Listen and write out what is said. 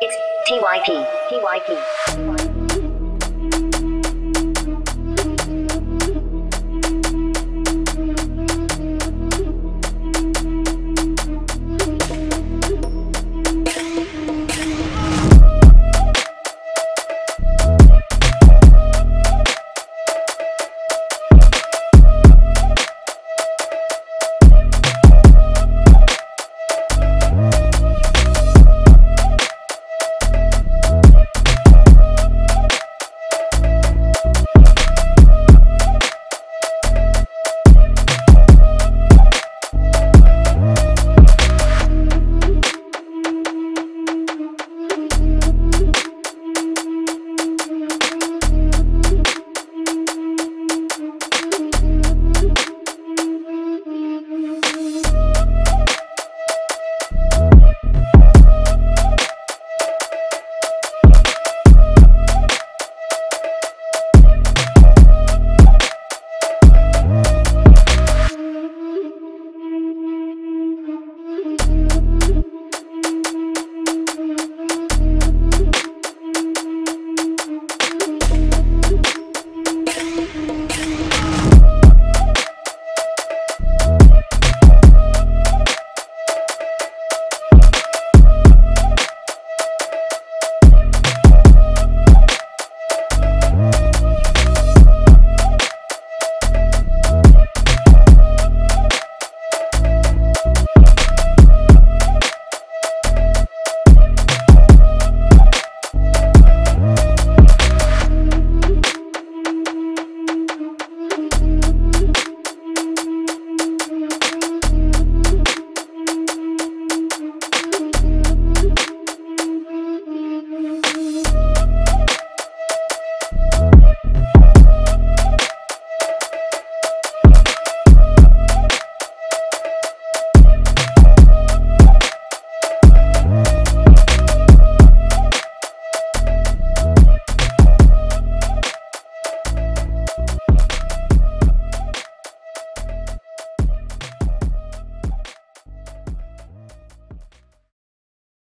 It's TYP. TYP.